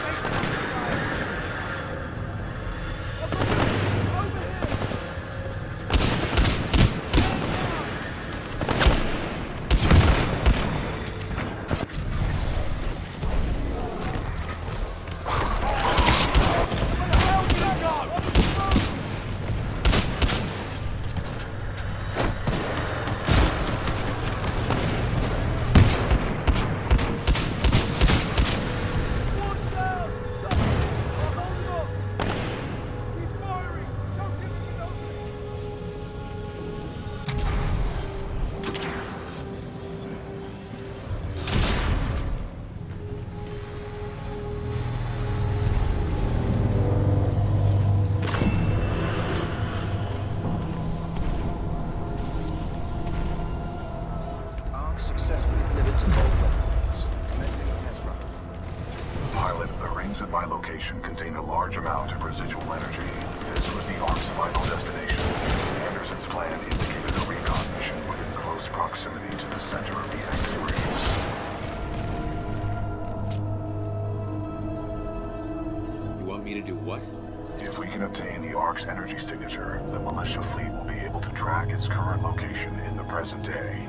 Thank you. successfully delivered to Bold Commencing test run. Pilot, the rings at my location contain a large amount of residual energy. This was the Ark's final destination. Anderson's plan indicated a recon mission within close proximity to the center of the active You want me to do what? If we can obtain the Ark's energy signature, the militia fleet will be able to track its current location in the present day.